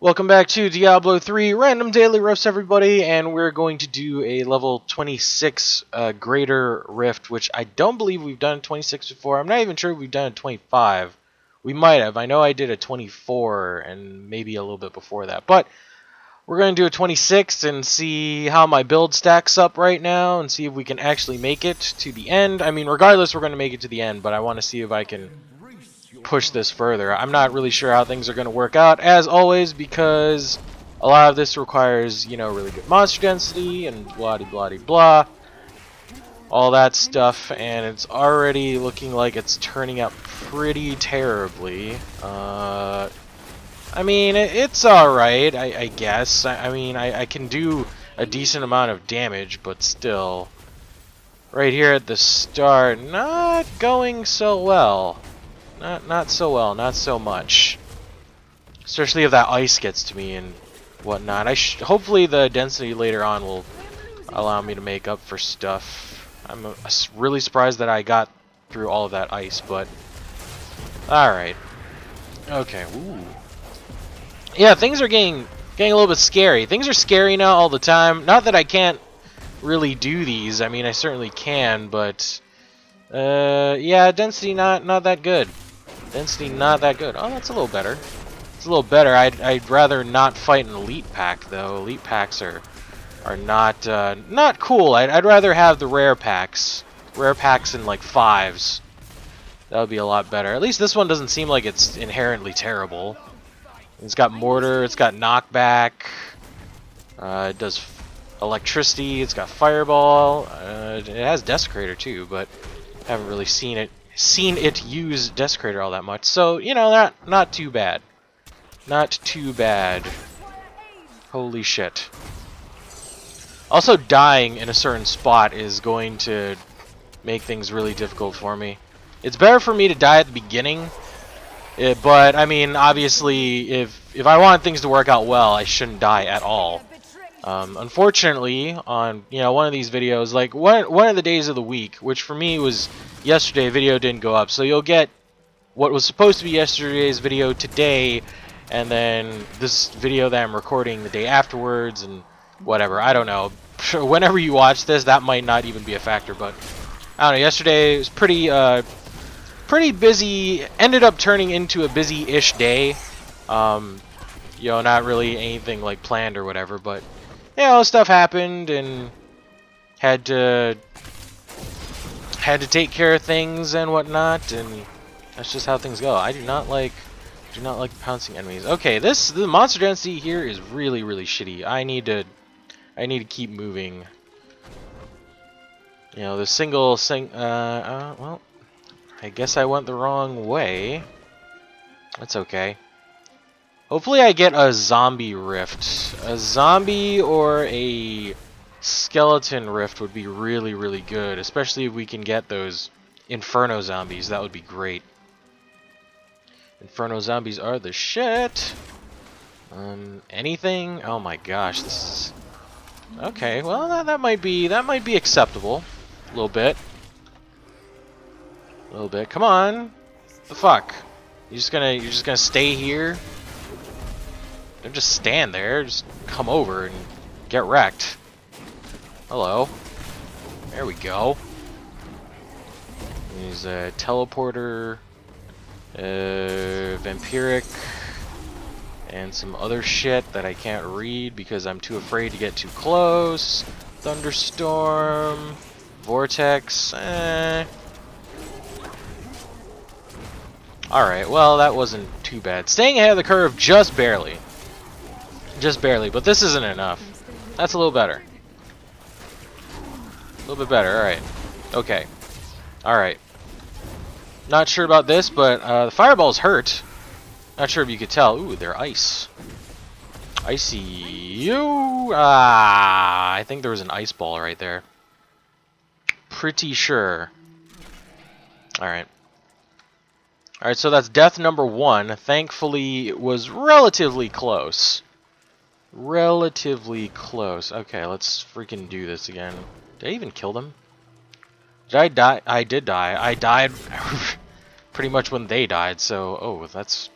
Welcome back to Diablo 3 Random Daily Rifts, everybody, and we're going to do a level 26 uh, Greater Rift, which I don't believe we've done 26 before. I'm not even sure we've done a 25. We might have. I know I did a 24 and maybe a little bit before that, but we're going to do a 26 and see how my build stacks up right now and see if we can actually make it to the end. I mean, regardless, we're going to make it to the end, but I want to see if I can push this further. I'm not really sure how things are going to work out, as always, because a lot of this requires, you know, really good monster density and blah blah blah, all that stuff, and it's already looking like it's turning out pretty terribly. Uh, I mean, it's alright, I, I, guess. I, I mean, I, I can do a decent amount of damage, but still, right here at the start, not going so well. Not not so well, not so much. Especially if that ice gets to me and whatnot. I hopefully the density later on will allow me to make up for stuff. I'm uh, really surprised that I got through all of that ice, but alright. Okay, ooh. Yeah, things are getting getting a little bit scary. Things are scary now all the time. Not that I can't really do these. I mean, I certainly can, but uh, yeah, density not not that good. Density not that good. Oh, that's a little better. It's a little better. I'd, I'd rather not fight an elite pack though. Elite packs are are not uh, not cool. I'd, I'd rather have the rare packs. Rare packs in like fives. That would be a lot better. At least this one doesn't seem like it's inherently terrible. It's got mortar. It's got knockback. Uh, it does electricity. It's got fireball. Uh, it has desecrator too, but haven't really seen it seen it use Desecrator all that much. So, you know, not, not too bad. Not too bad. Holy shit. Also, dying in a certain spot is going to make things really difficult for me. It's better for me to die at the beginning, eh, but, I mean, obviously, if, if I want things to work out well, I shouldn't die at all. Um, unfortunately, on you know one of these videos, like one one of the days of the week, which for me was yesterday, video didn't go up, so you'll get what was supposed to be yesterday's video today, and then this video that I'm recording the day afterwards, and whatever. I don't know. Whenever you watch this, that might not even be a factor, but I don't know. Yesterday was pretty uh, pretty busy. Ended up turning into a busy-ish day. Um, you know, not really anything like planned or whatever, but you know, stuff happened and had to had to take care of things and whatnot, and that's just how things go. I do not like do not like pouncing enemies. Okay, this the monster density here is really really shitty. I need to I need to keep moving. You know, the single sing uh, uh well, I guess I went the wrong way. That's okay. Hopefully I get a zombie rift. A zombie or a skeleton rift would be really, really good. Especially if we can get those inferno zombies. That would be great. Inferno zombies are the shit. Um, anything? Oh my gosh, this is... Okay, well that, that might be that might be acceptable. A little bit. A little bit. Come on. The fuck? You're just gonna you're just gonna stay here? Don't just stand there, just come over and get wrecked. Hello. There we go. There's a teleporter, uh, vampiric, and some other shit that I can't read because I'm too afraid to get too close. Thunderstorm, vortex, eh. Alright, well that wasn't too bad. Staying ahead of the curve just barely. Just barely, but this isn't enough. That's a little better. A little bit better, alright. Okay. Alright. Not sure about this, but uh, the fireballs hurt. Not sure if you could tell. Ooh, they're ice. Icy. You. Ah, I think there was an ice ball right there. Pretty sure. Alright. Alright, so that's death number one. Thankfully, it was relatively close. Relatively close. Okay, let's freaking do this again. Did I even kill them? Did I die? I did die. I died pretty much when they died, so... Oh, that's...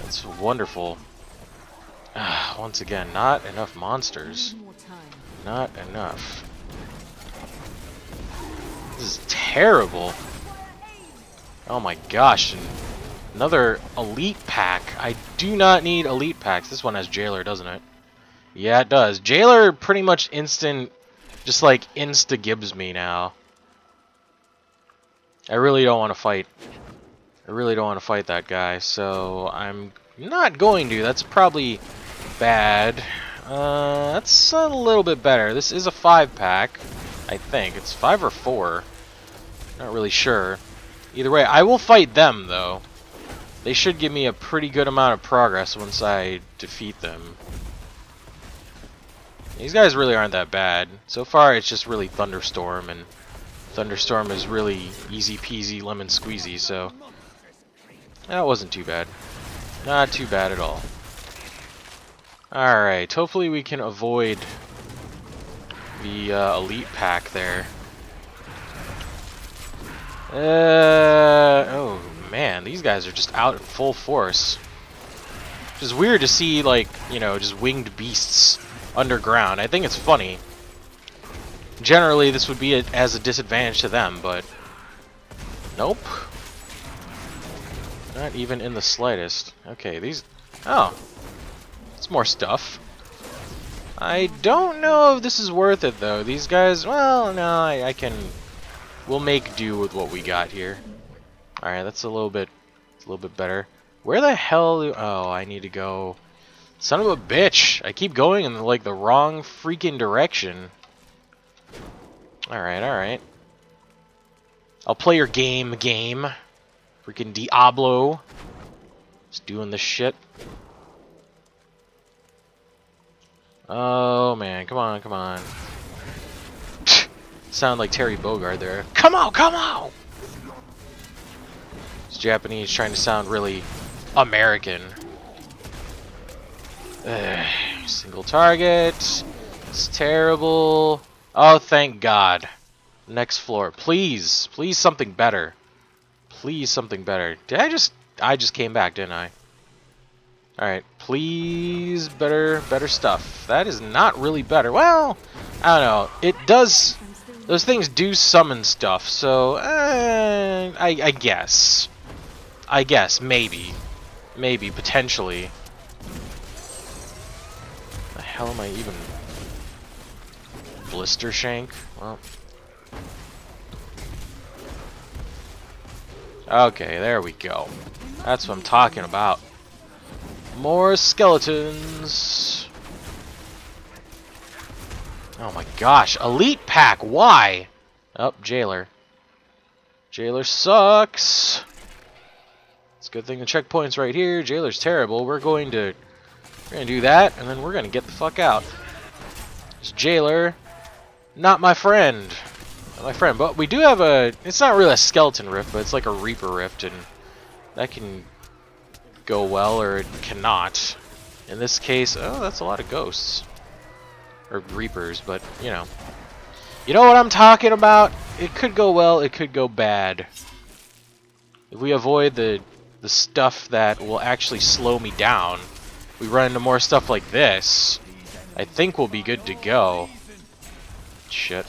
That's wonderful. Ah, once again, not enough monsters. Not enough. This is terrible. Oh my gosh. Another elite pack. I do not need elite packs. This one has jailer, doesn't it? Yeah, it does. Jailer pretty much instant, just like insta gibbs me now. I really don't want to fight. I really don't want to fight that guy, so I'm not going to. That's probably bad. Uh, that's a little bit better. This is a five pack, I think. It's five or four. Not really sure. Either way, I will fight them, though. They should give me a pretty good amount of progress once I defeat them. These guys really aren't that bad. So far, it's just really Thunderstorm, and Thunderstorm is really easy peasy lemon squeezy, so that wasn't too bad. Not too bad at all. Alright, hopefully we can avoid the uh, elite pack there. Uh, oh man, these guys are just out in full force. Which is weird to see, like, you know, just winged beasts underground. I think it's funny. Generally, this would be a, as a disadvantage to them, but... Nope. Not even in the slightest. Okay, these... Oh. It's more stuff. I don't know if this is worth it, though. These guys... Well, no, I, I can... We'll make do with what we got here. Alright, that's a little bit... a little bit better. Where the hell... Oh, I need to go... Son of a bitch! I keep going in, like, the wrong freaking direction. Alright, alright. I'll play your game, game. Freaking Diablo. Just doing this shit. Oh, man. Come on, come on. Sound like Terry Bogard there. Come on, come on! It's Japanese trying to sound really American. Single target. It's terrible. Oh, thank God. Next floor. Please. Please something better. Please something better. Did I just... I just came back, didn't I? Alright. Please better better stuff. That is not really better. Well, I don't know. It does... Those things do summon stuff, so... Uh, I, I guess. I guess. Maybe. Maybe. Potentially. Hell am I even... Blister Shank? Well... Okay, there we go. That's what I'm talking about. More skeletons. Oh my gosh, Elite Pack, why? Up, oh, Jailer. Jailer sucks. It's a good thing the checkpoint's right here. Jailer's terrible. We're going to we're gonna do that, and then we're gonna get the fuck out. This Jailer, not my friend Not my friend. But we do have a... It's not really a skeleton rift, but it's like a reaper rift, and that can go well, or it cannot. In this case, oh, that's a lot of ghosts. Or reapers, but, you know. You know what I'm talking about? It could go well, it could go bad. If we avoid the, the stuff that will actually slow me down, we run into more stuff like this, I think we'll be good to go. Shit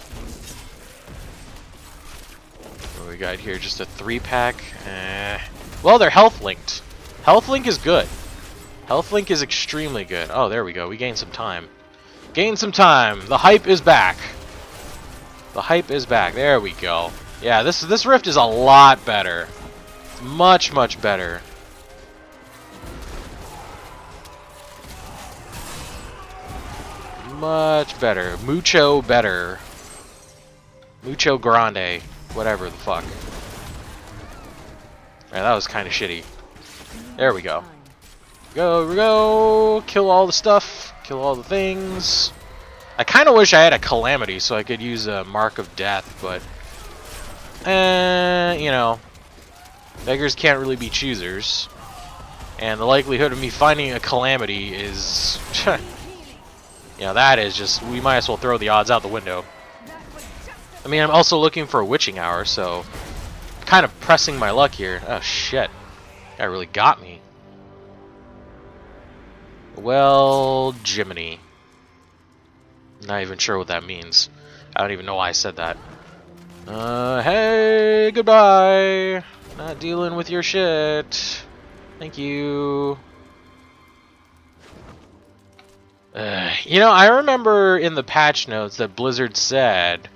we got here? Just a three pack? Eh. Well, they're health linked. Health link is good. Health link is extremely good. Oh, there we go. We gained some time. Gain some time. The hype is back. The hype is back. There we go. Yeah, this this rift is a lot better. Much, much better. Much better. Mucho better. Mucho grande. Whatever the fuck. Yeah, that was kind of shitty. There we go. Go, go! Kill all the stuff. Kill all the things. I kind of wish I had a Calamity so I could use a Mark of Death, but... Eh, you know. Beggars can't really be choosers. And the likelihood of me finding a Calamity is... you know, that is just... We might as well throw the odds out the window. I mean, I'm also looking for a witching hour, so kind of pressing my luck here. Oh shit, that really got me. Well, Jiminy. Not even sure what that means. I don't even know why I said that. Uh, hey, goodbye. Not dealing with your shit. Thank you. Uh, you know, I remember in the patch notes that Blizzard said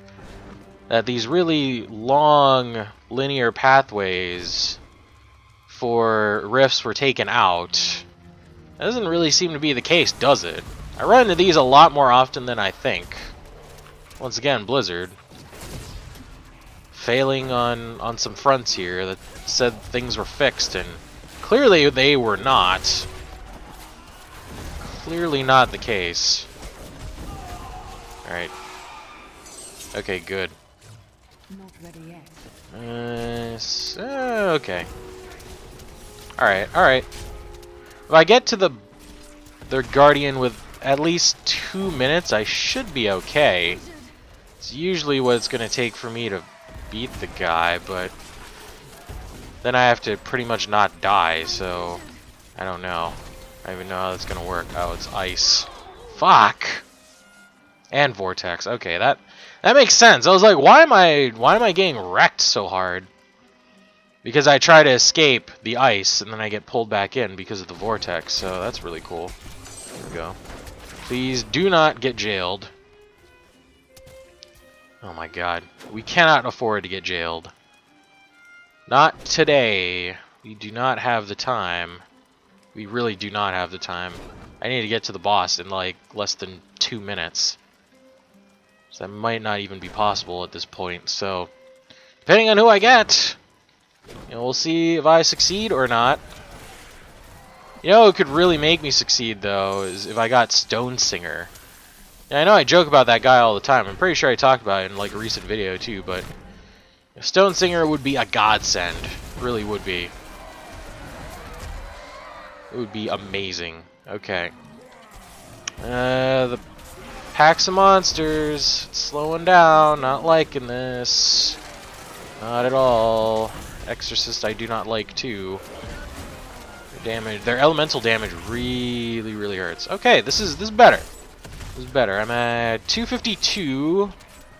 that these really long linear pathways for rifts were taken out. That doesn't really seem to be the case, does it? I run into these a lot more often than I think. Once again, Blizzard. Failing on, on some fronts here that said things were fixed, and clearly they were not. Clearly not the case. Alright. Okay, good. Not ready yet. Uh, s- uh, okay. Alright, alright. If I get to the their guardian with at least two minutes, I should be okay. It's usually what it's going to take for me to beat the guy, but then I have to pretty much not die, so I don't know. I don't even know how that's to work. Oh, it's ice. Fuck! And vortex. Okay, that that makes sense. I was like, why am I why am I getting wrecked so hard? Because I try to escape the ice and then I get pulled back in because of the vortex. So that's really cool. We go. Please do not get jailed. Oh my god. We cannot afford to get jailed. Not today. We do not have the time. We really do not have the time. I need to get to the boss in like less than two minutes. So that might not even be possible at this point. So, depending on who I get, you know, we'll see if I succeed or not. You know, it could really make me succeed though, is if I got Stonesinger. Yeah, I know I joke about that guy all the time. I'm pretty sure I talked about it in like a recent video too, but Stonesinger would be a godsend. Really would be. It would be amazing. Okay. Uh, the packs of monsters. It's slowing down. Not liking this. Not at all. Exorcist I do not like too. Their damage, their elemental damage really, really hurts. Okay, this is this is better. This is better. I'm at 252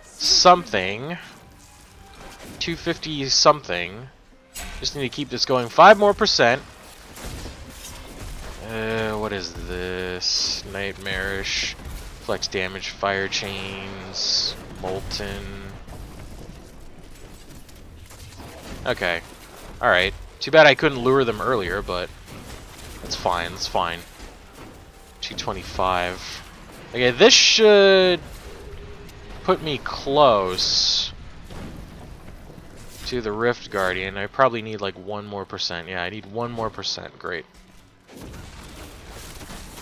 something. 250 something. Just need to keep this going. Five more percent. Uh, what is this? Nightmarish. Flex damage, fire chains, molten. Okay. Alright. Too bad I couldn't lure them earlier, but that's fine, that's fine. 225. Okay, this should put me close to the Rift Guardian. I probably need like one more percent. Yeah, I need one more percent. Great.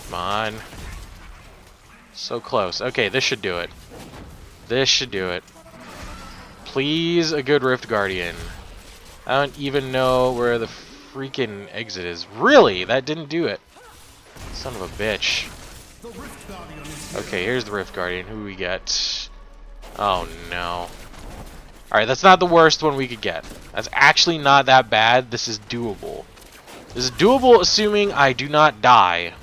Come on. So close. Okay, this should do it. This should do it. Please, a good Rift Guardian. I don't even know where the freaking exit is. Really? That didn't do it. Son of a bitch. Okay, here's the Rift Guardian. Who we get? Oh no. Alright, that's not the worst one we could get. That's actually not that bad. This is doable. This is doable assuming I do not die.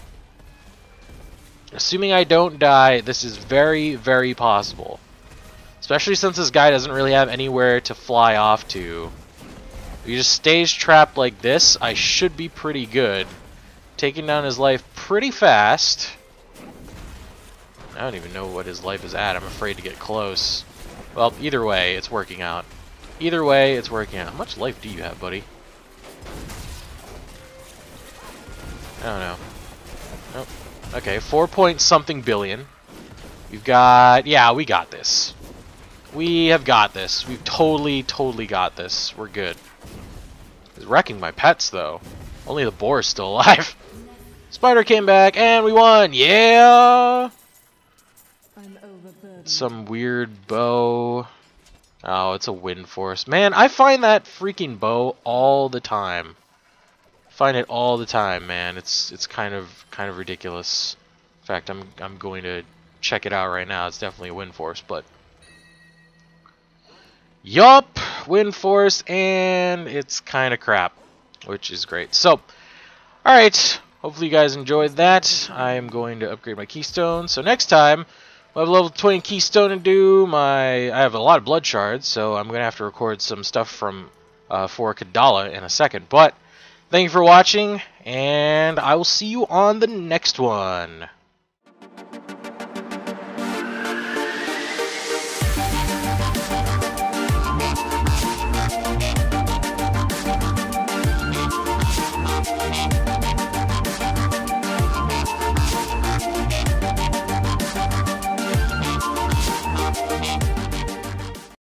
Assuming I don't die, this is very, very possible. Especially since this guy doesn't really have anywhere to fly off to. If he just stays trapped like this, I should be pretty good. Taking down his life pretty fast. I don't even know what his life is at. I'm afraid to get close. Well, either way, it's working out. Either way, it's working out. How much life do you have, buddy? I don't know. Nope. Okay, four point something billion. We've got... Yeah, we got this. We have got this. We've totally, totally got this. We're good. He's wrecking my pets, though. Only the boar is still alive. Spider came back, and we won! Yeah! Some weird bow. Oh, it's a Windforce. Man, I find that freaking bow all the time find it all the time, man. It's it's kind of kind of ridiculous. In fact, I'm I'm going to check it out right now. It's definitely a Windforce, but yup, Windforce, and it's kind of crap, which is great. So, all right. Hopefully you guys enjoyed that. I am going to upgrade my keystone. So next time, I have have level 20 keystone to do. My I have a lot of blood shards, so I'm going to have to record some stuff from uh, for Kadala in a second. But Thank you for watching, and I will see you on the next one.